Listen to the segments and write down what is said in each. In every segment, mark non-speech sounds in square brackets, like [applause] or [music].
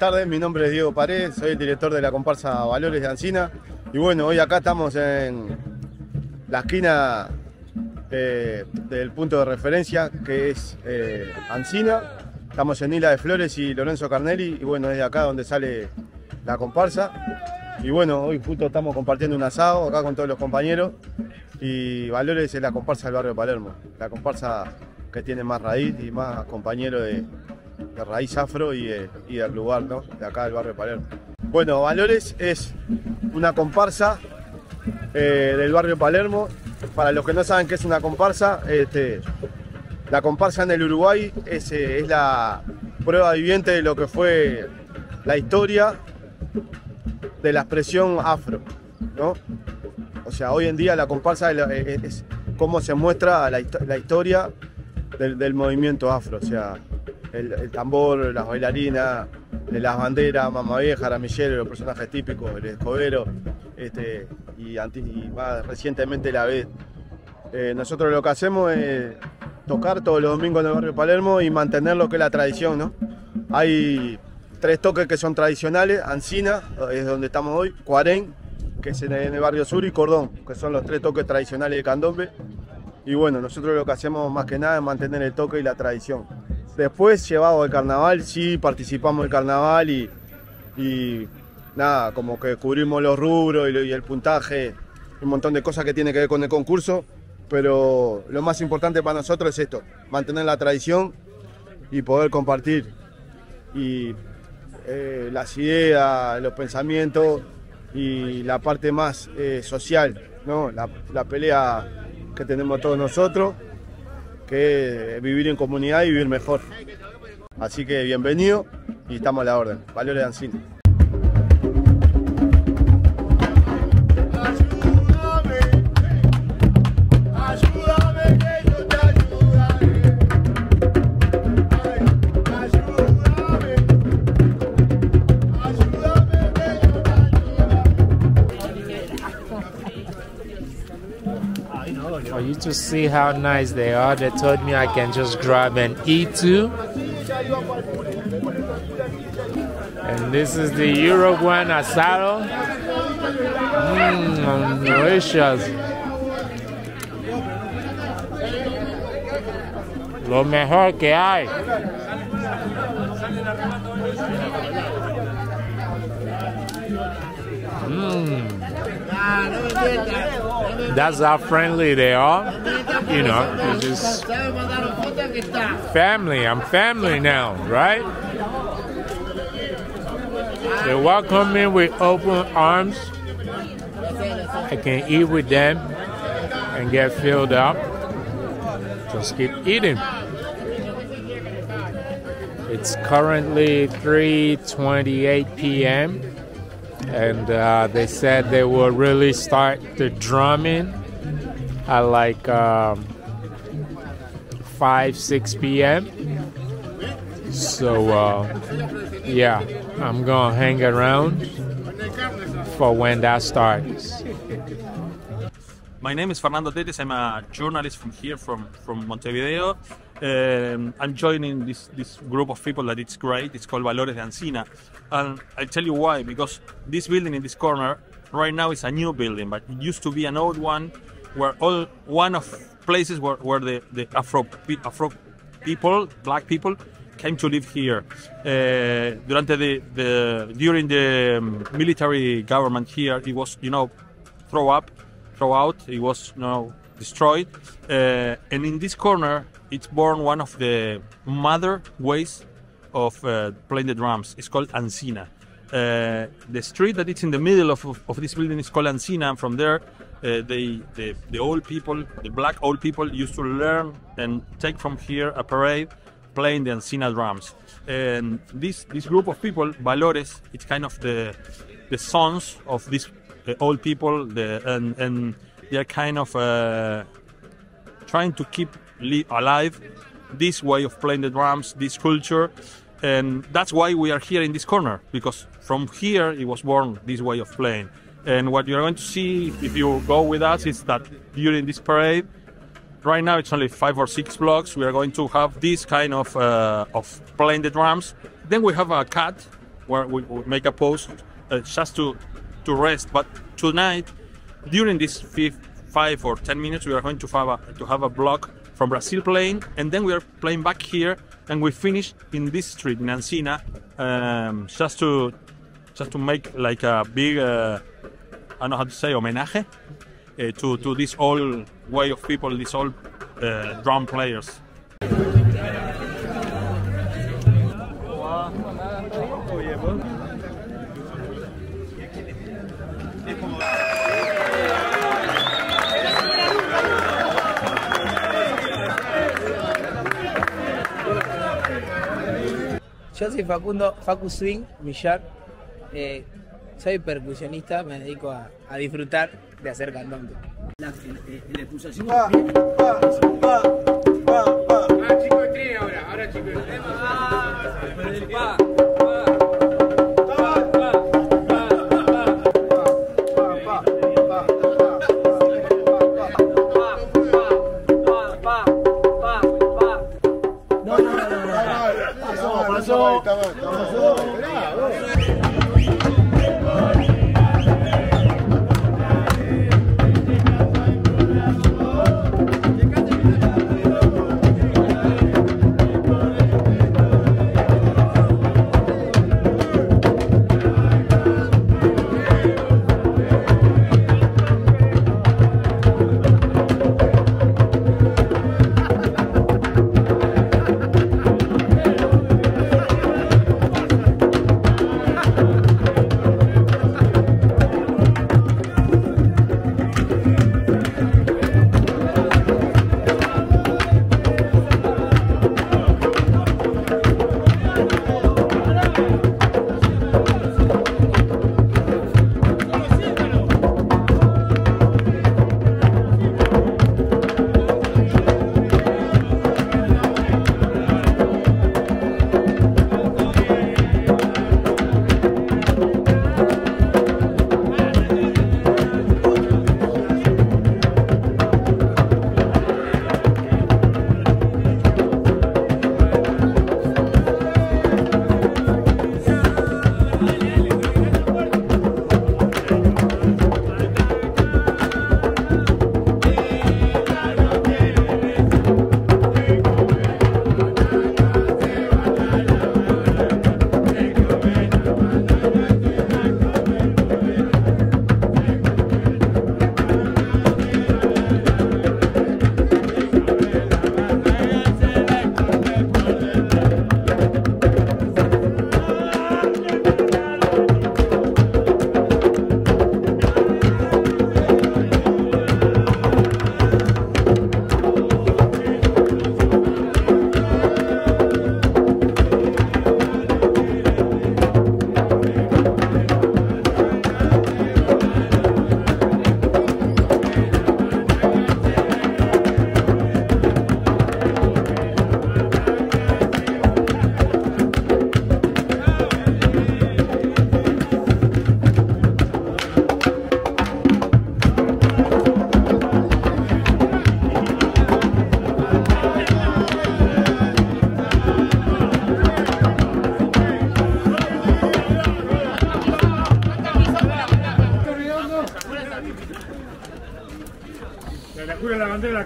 tardes, mi nombre es Diego Paredes, soy el director de la comparsa Valores de Ancina. Y bueno, hoy acá estamos en la esquina eh, del punto de referencia que es eh, Ancina. Estamos en Isla de Flores y Lorenzo Carnelli y bueno, es de acá donde sale la comparsa. Y bueno, hoy justo estamos compartiendo un asado acá con todos los compañeros y Valores es la comparsa del barrio de Palermo, la comparsa que tiene más raíz y más compañero de, de raíz afro y, eh, del lugar, ¿no? De acá del barrio Palermo. Bueno, Valores es una comparsa eh, del barrio Palermo. Para los que no saben qué es una comparsa, este, la comparsa en el Uruguay es, eh, es la prueba viviente de lo que fue la historia de la expresión afro, ¿no? O sea, hoy en día la comparsa es, es, cómo se muestra la, la historia del, del, movimiento afro, o sea, el, tambor, las bailarinas, las banderas, Mamá Vieja, Ramillero, los personajes típicos, el escobero, este, y, más recientemente la vez. Eh, nosotros lo que hacemos es tocar todos los domingos en el barrio Palermo y mantener lo que es la tradición, ¿no? Hay tres toques que son tradicionales, Ancina, es donde estamos hoy, Cuarén, que es en el barrio sur, y Cordón, que son los tres toques tradicionales de Candombe. Y bueno, nosotros lo que hacemos más que nada es mantener el toque y la tradición. Después, llevado al carnaval, sí participamos del carnaval y, nada, como que cubrimos los rubros y, y, el puntaje, un montón de cosas que tiene que ver con el concurso. Pero lo más importante para nosotros es esto, mantener la tradición y poder compartir y, eh, las ideas, los pensamientos y la parte más eh, social, ¿no? la, la pelea que tenemos todos nosotros que vivir en comunidad y vivir mejor. Así que bienvenido y estamos a la orden. Valores de to see how nice they are, they told me I can just grab an E2. And this is the Uruguayan asado. Mmm, delicious. Lo mejor que hay. Mmm. That's how friendly they are. You know, it's just family. I'm family now, right? They welcome me with open arms. I can eat with them and get filled up. Just keep eating. It's currently 3:28 p.m. and uh, they said they will really start the drumming at like um, 5 6 p.m. So uh, yeah, I'm gonna hang around for when that starts. My name is Fernando Tetes. I'm a journalist from here, from from Montevideo. Um, I'm joining this this group of people that it's great. It's called Valores de Ansina, and I'll tell you why. Because this building in this corner right now is a new building, but it used to be an old one, where all one of places where, where the the Afro Afro people, black people, came to live here. Uh, durante the, the during the um, military government here, it was you know throw up, throw out. It was you know destroyed, uh, and in this corner, it's born one of the mother ways of uh, playing the drums. It's called Ansina. Uh, the street that it's in the middle of, of, of this building is called Ansina. And from there, uh, they, the, the old people, the black old people, used to learn and take from here a parade playing the Ansina drums. And this this group of people, Valores, it's kind of the the sons of these uh, old people, the, and and they're kind of uh, trying to keep alive this way of playing the drums, this culture, and that's why we are here in this corner because from here it was born this way of playing. And what you're going to see if you go with us is that during this parade, right now it's only five or six blocks. We are going to have this kind of uh, of playing the drums. Then we have a cut where we, make a pause uh, just to to rest. But tonight, during this five, or ten minutes, we are going to have a, to have a block from Brazil playing, and then we are playing back here, and we finish in this street in Ansina, um, just to just to make like a big uh, I don't know how to say homenaje uh, to to this old way of people, these old uh, drum players. Yo soy Facundo, Facu Swing Villar. Eh, soy percusionista, me dedico a, a disfrutar de hacer candombe. La, la, la expulsación. Va, va, va, va, va. Ah, chico tres ahora, ahora chico de tres. Ah,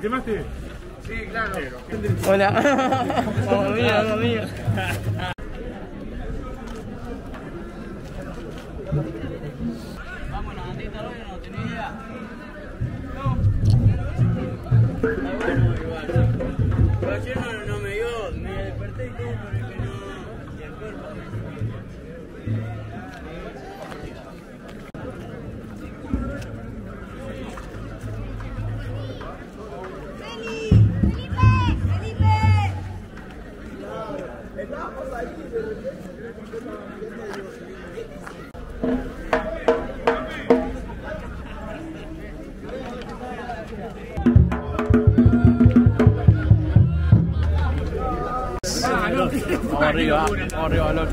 quemaste? Sí, claro. Hola. Vamos, mía, vamos, mía. [laughs] Arriba, arriba, Alon.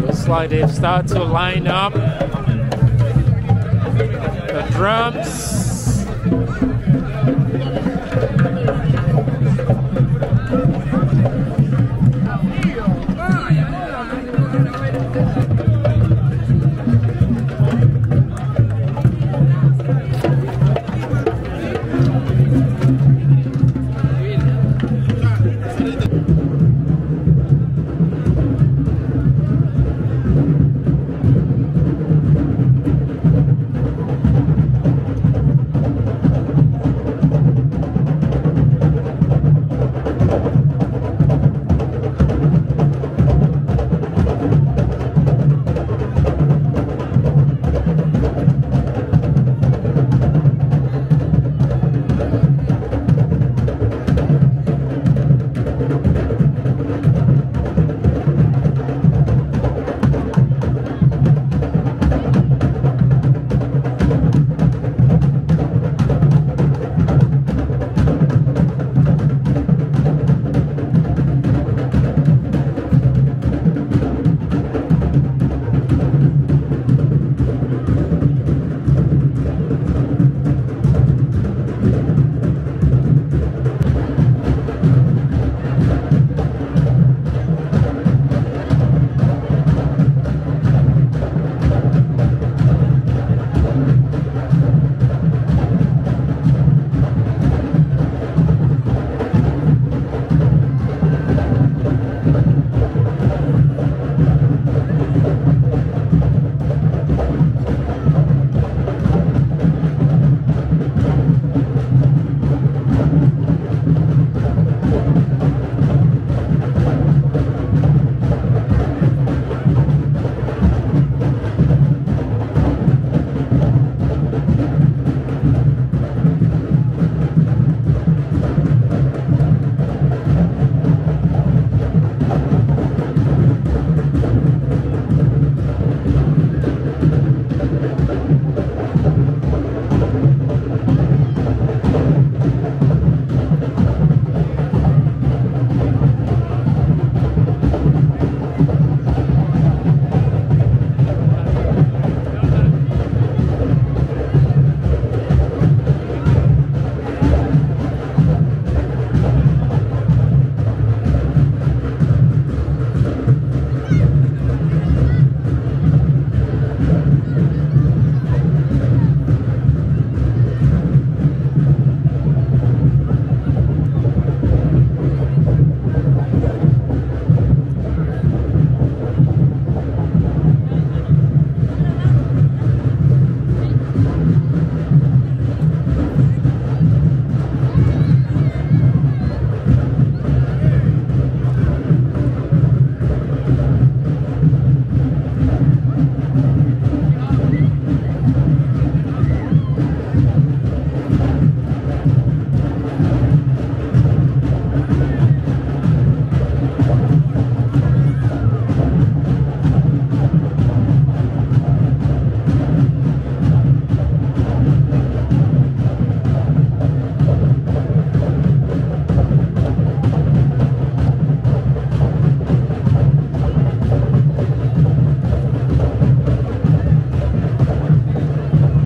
Looks like they've started to line up the drums.